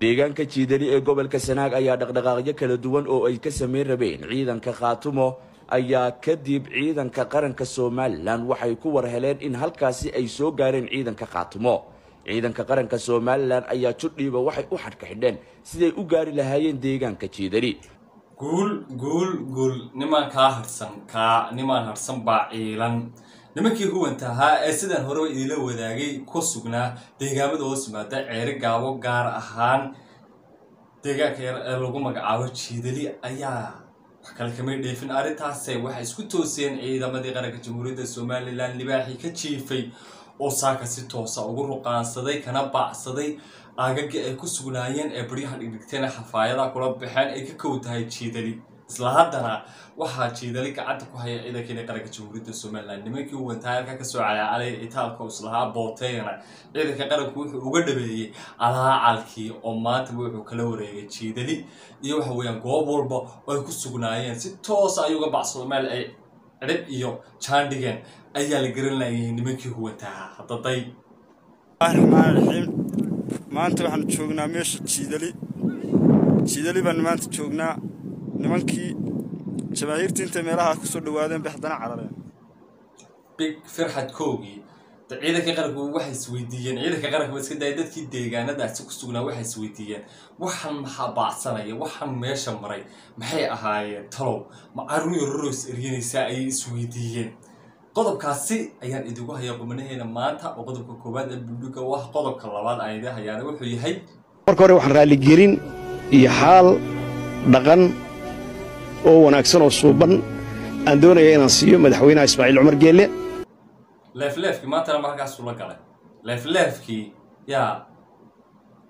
deegaanka jiidali ee gobolka sanaag ayaa dhaqdhaqaaqyo kala duwan oo ay ka samayn rabeen. Ciidanka khaatumo ayaa kadib ciidanka qaranka somalilan waxay ku war heleen in halkaasi ay soo gaareen ciidanka khaatumo. Ciidanka qaranka somalilan ayaa judhiiba waxay u xadhka xidheen siday u gaari lahaayeen deegaanka jiidali guul guul guul. Nimaan kaa harsan kaa nimaan harsan baa ciilan nimankii huwanta ahaa ee sidaan horeba idiila wadaagay ku sugnaa deegaamada hoos yimaada ceeri gaabo gaar ahaan deegaanka yar ee lagu magacaabo jiidali ayaa wax kale kamay dheefin. Arrintaase waxay isku tooseen ciidamadii qaranka jamhuuriyadda somalilan libaaxii ka jiifay oo saaka si toosa ugu ruqaansaday kana baacsaday aagagii ay ku sugnaayeen ee baryaha dhigdhigteen ee xafaayadaha kula baxeen ay ka kow tahay jiidali isla haddana waxaa jiidali gacanta ku haya ciidankeena qaranka jamhuuriyadda somalilan nimankii uwantaa halkaa ka soo calaacalay itaalka islahaa booteena ciidanka qaranku wuxuu uga dhabeeyey alaacalkii oo maantaba wuxuu kala wareegay jiidali iyo waxa weeyaan goob walba oo ay ku sugnaayeen. Si toosa ayuuga bacsado meel ay cirib iyo jaandhigeen ayaa la garan laayay nimankii huwantaha haddaday raxmaan maanta waxaanu joognaa meesha jiidali. Jiidali baanu maanta joognaa nimankii jamaahiirtii intay meelaha ku soo dhawaadeen bay haddana carareen big firxad koogii ciidankii qaranku waxay isweydiiyeen ciidanka qaranka iska daaya dadkii deegaanadaasi ku sugnaa waxay isweydiiyeen waxaan maxaa baacsanaya waxaan meesha maray maxay ahaayeen talow? Ma carruur yaroroys eryanaysaa ayay isweydiiyeen qodobkaasi ayaan idigu hayaa qubanaheena maanta oo qodobka koowaad ee buldhiga u ah qodobka labaad aan idin hayaana wuxuu yahay marka hore waxaan raaligelin iyo xaal dhaqan oo wanaagsan oo suuban. Aan doonaya inaan siiyo madaxweynaha ismaaciil cumar geelle. Leefleefkii maantana ma halkaasuu la galay. Leefleefkii yaa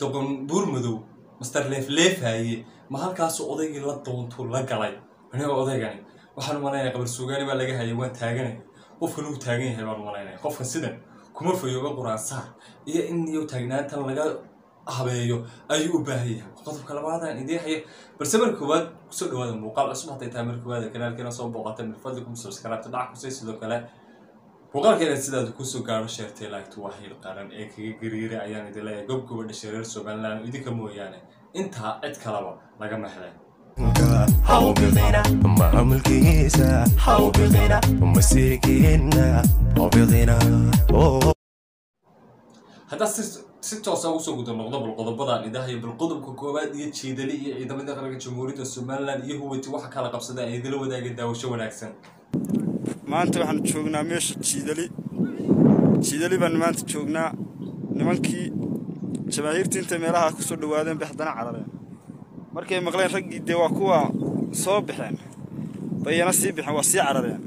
doqon buurmadow master leefleefaaye ma halkaasuu odaygii la doontuu la galay? Aniga odaygani waxaan u malaynaya qabar suugaani baa laga hayay waan taaganaya qofkan uu taagan yahay baan u malaynaya qofka sidan kuma fayooga quraansaar. Iyo in iyo taagnaantan laga habeeyo ayuu u baahan yahay. Qodobka labaadaan idiin haya balse mar koowaad ku soo dhawaada muuqaal cusub hadday tahay mar koowaad kanaalkeena soo booqata min fadlikum subscribe dhac kusay sidoo kale. Muuqaalkeena sidaad ku soo gaaro sheertay laagtu waa hiil qaran ee kaga gariira ayaan idin leeyahay. Gob gobadha shareer somaliland idinka mooyaane. Intaa cid kalaba maamulkiisa masiirkiina hawbiqina haddaad si si toosa ugu soo guda noqdo bal qodobka koowaad iyo jiidali iyo ciidamada qaranka jamhuuriyadda somaliland iyo huwati waxa kala qabsada ay idila wadaageen daawasho wanaagsan. Maanta waxaanu joognaa meesha jiidali. Jiidali baanu maanta joognaa nimankii jamaahiirtii intay meelaha ku soo bay haddana carareen. Markay maqleen raggii dee waa kuwa soo baxeen bayana sii baxeen waa sii carareen.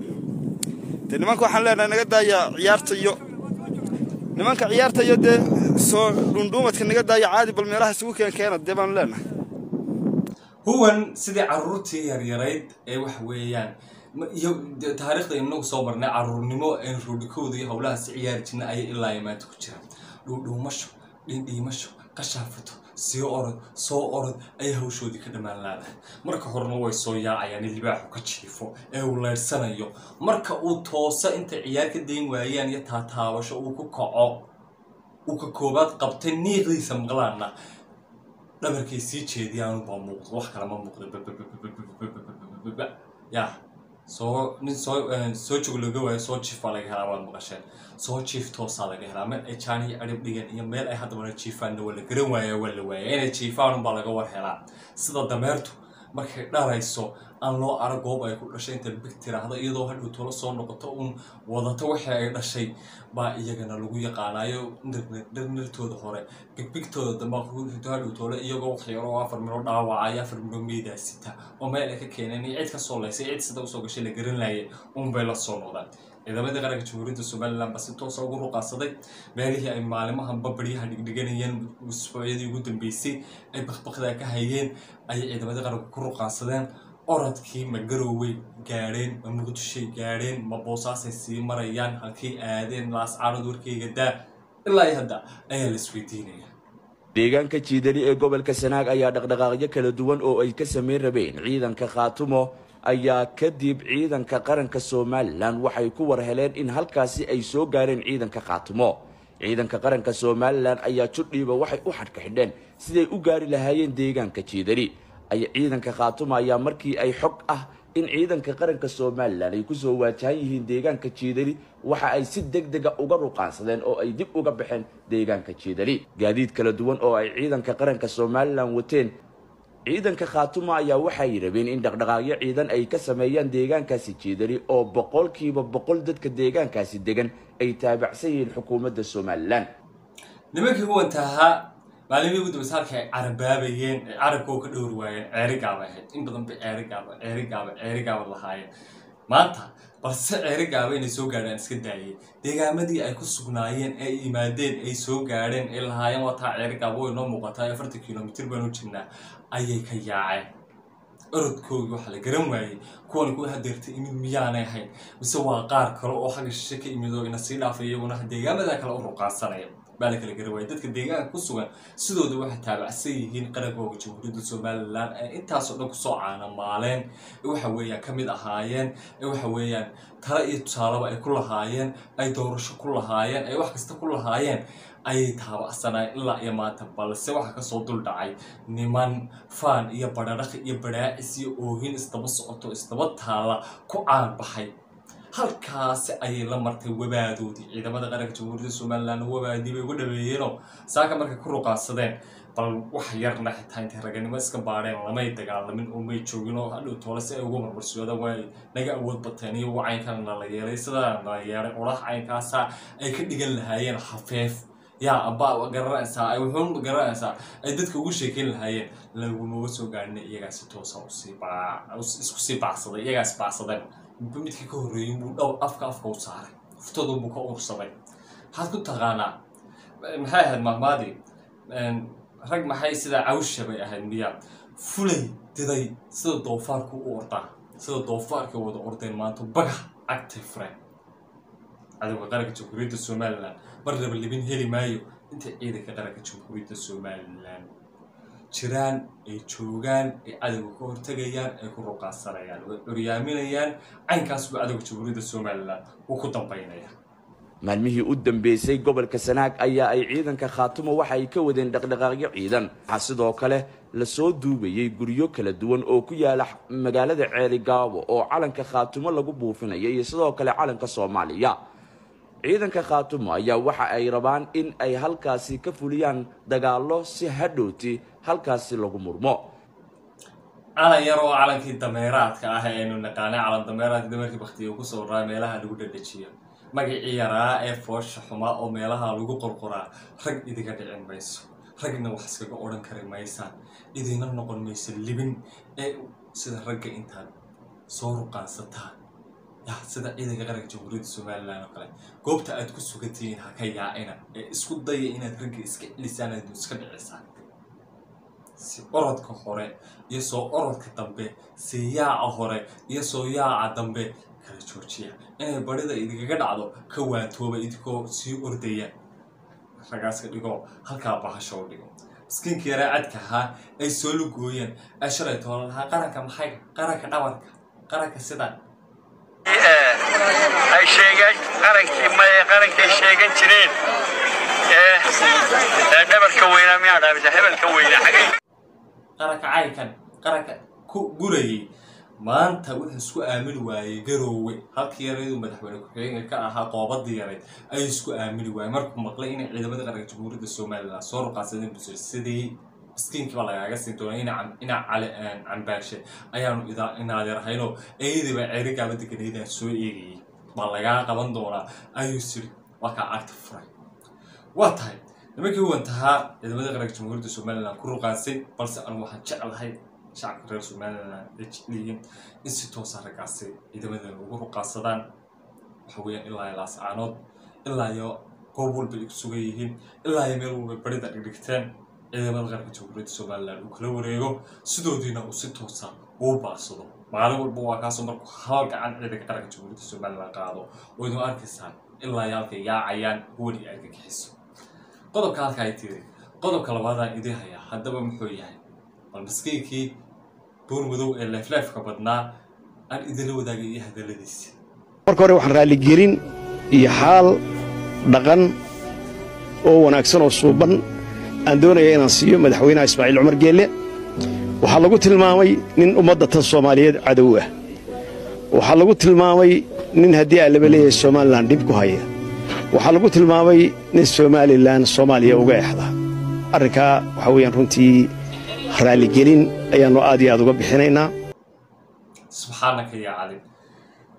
Dee nimanka waxaan leenahay naga daaya ciyaarta iyo nimanka ciyaarta iyo dee soo dhuundhuumadka naga daaya caadi bal meelaha isugu keen keena dee baanu leenahay. Huwan sidii caruurtii yaryarayd ee waxa weeyaan. Iyo taariikhda inagu soo marnay caruurnimo roodhikooda iyo howlahaasi ciyaari jirna ayay ilaa maanta ku jiraan. Dhuudhuumasho dhindhiimasho qashaafato sii orod soo orod ayay hawshoodii ka dhammaan laadahay marka horena way soo yaacayaan in libaaxu ka jiifo ee uu leydhsanayo marka uu toosa intay ciyaar ka dayn waayaan iyo taataabasho uu ku kaco uu ka koobaad qabtay niiqdiisa maqlaana dhabarkay sii jeediyaanubaa muuqdo wax kale ma muuqdo ya soo nin soo soo jog laga waayo soo jiifaa laga helaa waad maqasheen soo jiif toosaa laga helaa. Meel ay jaan iyo dhigan iyo meel ay haddabana jiifaanna waa la garan waaya waa la waaya inay jiifaan unbaa laga war helaa. Sida dameertu markay dharayso aan loo arag goob ay ku dhashay inta big tiraahdo iyadoo hadhow tolo soo noqoto uun wadato wixii ay dhashay baa iyagana lagu yaqaanaayo dhirnirtooda hore bigbigtooda dambe hadhow tolo iyagoo wax yaro oo afar milo dhaawacaya afar milo meedaa sita oo meel ay ka keeneen iyo cid ka soo laysay cid sida u soo gashay la garan laayay uunbay la soo noqdaan ciidamadii qaranka jamhuuriyadda somaliland ba si toosa ugu ruqaansaday meelihii ay maalimahanba baryaha dhigdhiganayeen usbuucyadii ugu dambeysay ay bakbakdaa ka hayeen ayay ciidamadii qaranka ku ruqaansadeen orodkii ma garowey gaadheen ma muqdishoy gaadheen ma boosaasay sii marayaan halkay aadeen laascaanood warkeyga daa ilaa iyo hadda ayaa la isweydiinaya. Deegaanka jiidali ee gobolka sanaag ayaa dhaqdhaqaaqyo kala duwan oo ay ka samayn rabeen ciidanka khaatumo ayaa kadib ciidanka qaranka somalilan waxay ku war heleen in halkaasi ay soo gaareen ciidanka khaatumo. Ciidanka qaranka somalilan ayaa judhiiba waxay u xadhka xidheen siday u gaari lahaayeen deegaanka jiidari. Ciidanka khaatuma ayaa markii ay xog ah in ciidanka qaranka somalilan ay ku soo waajahan yihiin deegaanka jiidali waxa ay si deg dega uga ruqaansadeen oo ay dib uga baxeen deegaanka jiidali gaadiid kala duwan oo ay ciidanka qaranka somalilan wateen ciidanka khaatuma ayaa waxay rabeen in dhaqdhaqaaqyo ciidan ay ka sameeyaan deegaankaasi jiidali oo boqolkiiba boqol dadka deegaankaasi degan ay taabacsan yihiin xukuumadda somalilan. Nimankii huwanta ahaa maalimihii ugu halka ay carabaabayeen ee carabka ka dhowri waayeen ceerigaaba ahayd. In badan bay ceerigaaba ceerigaaba ceerigaaba lahaayeen. Maanta balse ceerigaaba inay soo gaadhaan iska daayeen deegaamadii ay ku sugnaayeen ee yimaadeen ay soo gaadheen ay lahaayeen wataa ceerigaaba way noo muuqataa afartan kilomitr baanu jirnaa. Ayay ka yaaceen orodkoogii waxaa la garan waayey kuwan kuwa hadeertay imid miyaanay ahayn. Mise waa qaar kale oo xagga shishe ka imid oo ina sii dhaafay iyaguna deegaamada kale u ruqaansanaya baa la kala garan waayey dadka deegaanka ku sugan sidooda waxay taabacsan yihiin qarankooga jamhuuriyadda somalilan ee intaasoo dhan ku soo caanamaaleen. Ee waxa weeyaan ka mid ahaayeen ee waxa weeyaan tale iyo tusaalaba ay ku lahaayeen ay doorasho ku lahaayeen ay wax kasta ku lahaayeen ayay taabacsanayeen ilaa iyo maanta balse waxaa ka soo dul dhacay niman faan iyo badhadhaqi iyo badhaacis iyo oohin isdaba socoto isdaba taalla ku caan baxay halkaasi ayay la martay wabaadoodii ciidamada qaranka jamhuuriyadda somalilan wabaadii bay uga dhaweeyeenoo saaka markay ku ruqaansadeen bal wax yarna xitaa intay raganimo iska baadheen lamay dagaalamin oo may joogin oo hadhow toole si ay ugu marmarsiyoodaan waa naga awood bateen iyo caynkana nala yeelay sidaa nala yeelay odhax caynkaasa ay ka dhigan lahaayeen xafeef yaa aba garanaysaa ay wuxuun garanaysaa ay dadka ugu sheekeyn lahaayeen lagumaba soo gaadhina iyagaas si toosa u sii isku sii baacsaday iyagaas baacsadeen midba midkii ka horreeyay buu dhow afka afka u saaray. Uftooda buu ka ursaday maxaad ku taqaanaa maxay ahayd mahmaadii rag maxay sidaa cawsha bay ahayd miyaa fulay diday sida doofaarku u ordaa sida doofaarka wada ordeen maanta. Bagax cagtay fureen cadowga qaranka jamhuuriyadda somalilan mar libin heli maayo. Intay ciidanka qaranka jamhuuriyadda somalilan jiraan ay joogaan ay cadowga ka hortegayaan ay ku ruqaansanayaan way curyaaminayaan caynkaas buu cadowga jamhuuriyadda somalilan uu ku dambaynaya. Maalmihii u dambeysay gobolka sanaag ayaa ay ciidanka khaatumo waxa ay ka wadeen dhaqdhaqaaqyo ciidan. Waxaa sidoo kale la soo duubayay guryo kala duwan oo ku yaalla magaalada ceerigaabo oo calanka khaatumo lagu buufinaya iyo sidoo kale calanka soomaaliya ciidanka khaatumo ayaa waxa ay rabaan in ay halkaasi ka fuliyaan dagaallo si hadhowti halkaasi lagu murmo. Calan yar oo calankii dameeraadka ah aynu naqaanay calan dameeraadka dameerkii uu ku soo raraa meelaha lagu dhadhajiyo magacii yaraa ee foosha xumaa oo meelaha lagu qorqoraa rag idiga dhicin mayso. Ragna wax iskaga odhan kari maysaan idina noqon mayso libin. Ee sida ragga intaad soo ruqaansataan sida ciidanka qaranka jamhuuriyadda somalilan oo kale. Goobta aad ku sugantihiin ha ka yaacina ee isku daya inaad ragga iska celisaan aad iska dhicisaan si orodka hore iyo soo orodka dambe si yaaca hore iyo soo yaaca dambe kala joojiya inay barida idinkaga dhacdo ka waantooba idinkoo sii ordaya. Ragaas ka dhigo halkaa bahasho dhigo. Miskiinka yaraa cadka ahaa ay soo lugooyeen ay shalay toolan lahaa qaranka maxay qaranka dhabarka qaranka sidan ay sheegeen qarankii may qarankay sheegan jireen. Ee ee dhabarka weynaa miyaa dhaabisa hebelka weynaa qaranka caynkan qaranka ku gurayay maanta wuxuu isku aamini waayey garoowe. Halkii yaraydu madaxweyne ku-xigeenka ka ahaa qoobadii yarayd ayuu isku aamini waayey. Markuu maqlay inay ciidamada qaranka jamhuuriyadda somalilan soo ruqaansadeen busir sidii miskiinkiiba lagaaga siin doona ina cali cambaagshe ayaanu inaadeerhaynoo eeyadiiba ceerigaaba deganeydaan soo eegayay. Baa lagaa qaban doonaa. Ayuu siri waa kaa cagta furay. Waa tahay. Nimankii huwantahaa ciidamada qaranka jamhuuriyadda somalilan ku ruqaansay balse anu waxaan jeclahay shacabka reer somalilan ay jecliyiin in si toosa raggaasi ciidamadan ugu ruqaansadaan waxa weeyaan ilaa laascaanood ilaa iyo goob walba ku sugan yihiin ilaa iyo meel walba barida dhigdhigteen ciidamada qaranka jamhuuriyadda somalilan uu kala wareego sidoodiina uu si toosa uu baarsado maalin walba waa kaasoo markuu hal gacan ciidanka qaranka jamhuuriyadda somalilan qaado idin arkaysaan ilaa iyo halkay yaacayaan huwan iyo argagixiso qodobka halka ay tiri qodobka labaadaan idiin hayaa haddaba muxuu yahay bal maskiinkii ee leefleefka badnaa aan idinla wadaagay iyo hadalladiisi marka hore waxaan raalligelin iyo xaal dhaqan oo wanaagsan oo suuban aan doonaya inaan siiyo madaxweynaha ismaaciil cumar geelle. Waxaa lagu tilmaamay nin ummadda tan soomaaliyeed cadow ah. Waxaa lagu tilmaamay nin haddii aa laba leeyahay somalilan dhib ku haya. Waxaa lagu tilmaamay nin somalilan soomaaliya uga exda arrinkaa waxaa weeyaan runtii raalligelin ayaannu aad iyo aad uga bixinaynaa. Subxaanaka yaa cali.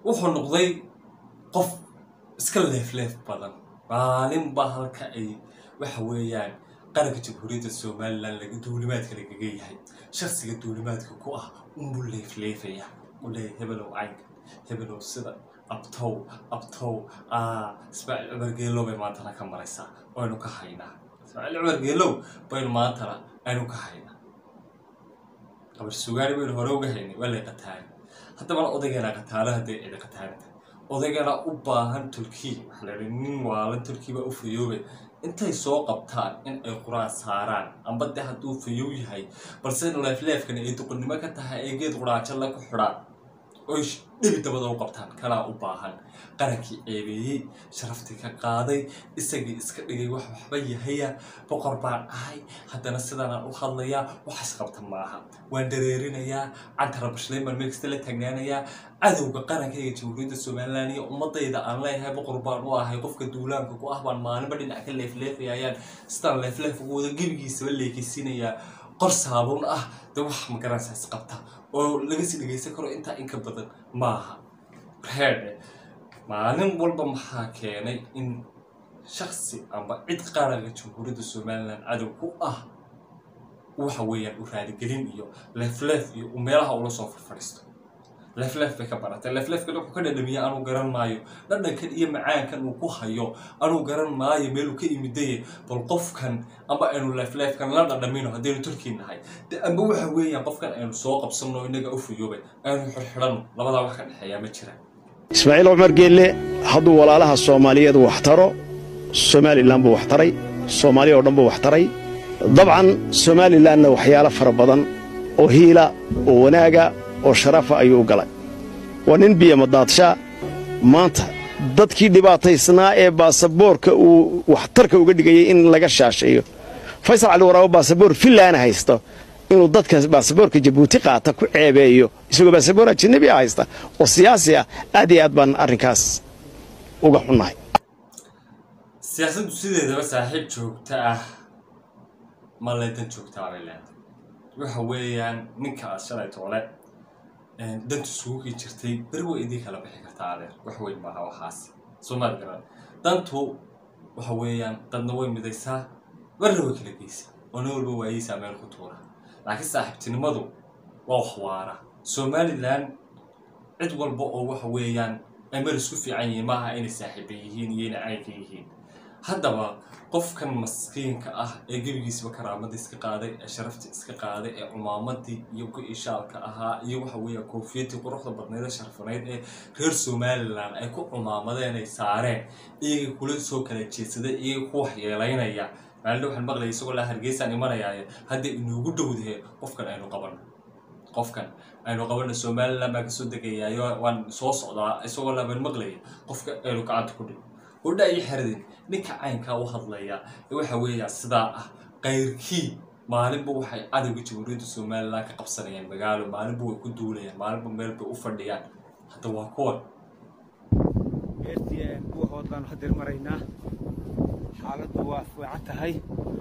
Wuxuu noqday qof iska leefleef badan. Maalinba halka ay waxa weeyaan qaranka jamhuuriyadda somalilan duulimaadka lagaga yahay shaksiga duulimaadka ku ah unbuu leefleefaya u hebelow caynka hebelow sida abtow abtow aa ismaaciil cumar geelow bay maantana ka maraysaa waynu ka haynaa ismaaciil cumar geelow baynu maantana aynu ka haynaa qabar sugaani baynu hore uga haynay waa lay qataani haddabana odaygeena qataalo hadday cidi qataanita odaygeena u baahan turkiya waxaa la nin waalan turkiya baa u fayoobay intay soo qabtaan in ay quraan saaraan. Amba de hadduu fayow yahay. Balse leefleefkan ay duqonnimo ka tahay ee geed quraajo la ku xidhaan oy dhibi dabada u qabtaan kalaa u baahan qarankii ceebeeyey sharaftii ka qaaday isagii iska dhigay wax waxba yahaya boqor baan ahay. Haddana sidaanaan u hadlayaa wax isqabta maaha. Waan dareerinayaa cantara bashleyn baan meel kasta la taagnaanayaa cadowga qarankayga jamhuuriyadda somalilan iyo ummadayda aan leeyahay boqor baan u ahay qofka duulaanka ku ah baan maalinba dhinac ka leefleefayayaan sidaan leefleef ugu wada gebigiisaba leekeysiinayaa qor saabuun ah de wax magaranaysa isqabta oo laga sii dhegeysan karo intaa inka badan maaha. Reedhe maalin walba maxaa keenay in shaksi amba cid qaranka jamhuuriyadda somalilan cadow ku ah waxa weeyaan u raaligelin iyo leefleef iyo meelaha ula soo farfadhiisto leefleef bay ka baratay leefleefkan wuxuu ka dhadhamiya anuu garan maayo. Dhadhankan iyo macaankan uu ku hayo. Anuu garan maayo meeluu ka imidaye bal qofkan amba aynu leefleefkan la dhadhamino haddaynu turkii nahay. De amba waxa weeyaan qofkan aynu soo qabsanno innaga u fayoobay aynu xirxidhanno labadaa wax ka dhexeeyaa ma jiraan ismaaciil cumar geelle hadduu walaalaha soomaaliyeed wax taro somalilan buu wax taray soomaaliya oo dhan buu wax taray. Dabcan somalilanna waxyaalo fara badan oo hiila oo wanaaga oo sharafa ayuu u galay. Waa nin biyomadaadshaa maanta dadkii dhibaataysnaa ee baasaboorka uu waxtarka uga dhigayay in laga shaasheeyo. Faysal cali waraabo baasaboor fillaana haysto inuu dadka baasaboorka jabuuti qaata ku ceebeeyo isagoo baasaboor ajanabi a haysta oo siyaasi ah aad iyo aad baan arrinkaas uga xunnahay. Siyaasaddu sideedaba saaxiib joogta ah ma laydan joogtaa bay leedahay. Waxa weeyaan ninkaas shalay toole dantu suugii jirtay beri way idii kala bixi kartaa adeer wax weyn maaha waxaas soomaali garan dantu waxa weeyaan dadna way midaysaa barna way kala geysaa oo nin walba waayiisaa meel ku tuura. Laakiin saaxiibtinimadu waa wax waara. Somalilan cid walba oo waxa weeyaan ay mar isku fiican yihiin maaha inay saaxiiba yihiin iyo inay caynka yihiin haddaba qofkan maskiinka ah ee gebigiisaba karaamada iska qaaday ee sharafta iska qaaday ee cumaamadii iyo go-ii shaalka ahaa iyo waxa weeya koofiyadii quruxda badneed ee sharfanayd ee reer somalilan ay ku cumaamadeen ay saareen iyagii kula soo kala jeedsaday iyagii ku waxyeelaynaya. Maalin waxaan maqlaya isagoo laa hargeysaan imanayaaye hadda inuugu dhowdahe qofkan aynu qabano qofkan aynu qabana somalilan baa ka soo degayaayo waan soo socdaa isagoo laabaan maqlaya qofka aynu gacanta ku dhig odha iyo xeradin ninka caynkaa u hadlaya waxa weeyaa sidaa ah. Kayrkii maalinba waxay cadowga jamhuuriyadda somalilan ka qabsanayaan magaalo maalinba way ku duulayaan maalinba meel bay u fadhiyaan. Hadda waa kuwan beertii kuwa hood baanu hadeer maraynaa. Xaaladdu waa fiican tahay.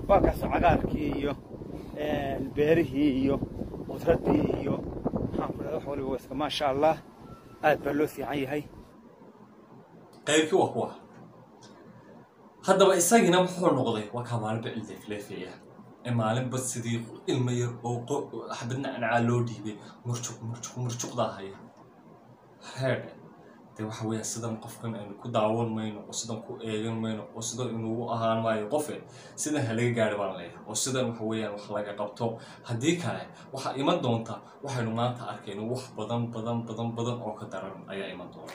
Waa kaasoo cagaarkii iyo beerihii iyo qudraddii iyo maxaan ku dhahda wax waliba waa iska maasha allah. Aad baa loo fiican yahay. Qayrkii waa kuwa haddaba isagiina muxuu noqday waa kaa maalinba cildeefleefaya ee maalinba sidii ilmo yar oo xabadna ancaa loo dhiibay murjuq murjuq murjuqdaa haya reedhe dee waxa weeya sidan qofkan aynu ku daawan mayno oo sidan ku eegan mayno oo sidan inugu ahaan maayo qofe sidan ha laga gaari baan leeyahay oo sidan waxa weeyaan wax laga qabto. Haddii kale waxaa iman doonta waxaynu maanta arkayno wax badan badan badan badan oo ka daran ayaa iman doona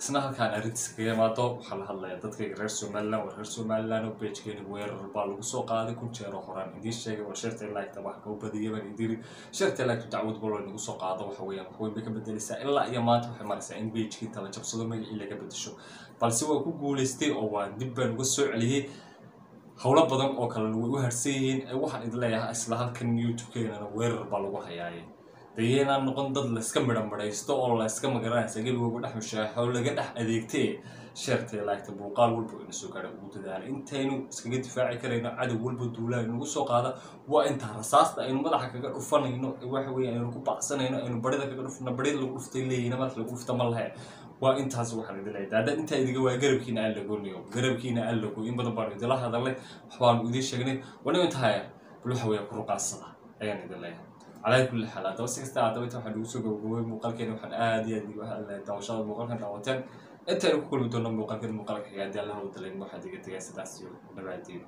isna halkaan arrintiis kaga imaado waxaa la hadlayaa dadkayga reer somalilan waa reer somalilan oo beejkeeni weerar baa lagu soo qaaday kun jeero horaan idiin sheegay waa sheerta ilaagta wax kau badiyay baan idiri ilaagtu dacwad balo nagu soo qaado waxa weeyaan wax ka bedelaysaa ilaa iyo maanta waxay maraysaa in beejkii inta la jabsado magacii laga bedesho balse waa ku guulaystay oo waa dib baan uga soo celiyey howlo badan oo kale way u harsan yihiin. Waxaan idin leeyahay isla halkan youtube-keenana weerar baa lagu hayaaye dayeynaan noqon dad layska midhamadhaysto oo layska magaranaysa geligooga dhex mushaaxo laga dhex adeegtee sheertay laagta muuqaal walba ina soo gaadha ugu dadaala intaynu iskaga difaaci karayno cadow walba duulaa inagu soo qaada waa intaa rasaasta aynu madaxa kaga dhufanayno waxa weeye aynu ku bacsanayno aynu barida kaga dhufno barida lagu dhuftay leeyihiin marka lagu dhufta ma lahe waa intaas idin leeyahay hadda intaa idiga waa garabkiina aan garabkiina aan in badan baanu idila hadalnay waxbaanu idiin sheegnay. Waniga intaa bal waxa weeye kuruqaansada ayaan idin leeyahay calaa kulli xaal haddaba si kasta haddaba inta waxaan ugu soo gabagabay muuqaalkeena waxaan aad iyo aad igu hadlaya daawashada muuqaalkan daawateen intaynu ku kulmi doona muuqaalkan muuqaalka xiga haddii allaha u dalayn waxaad iga tegaya sidaas iyo nabaadiino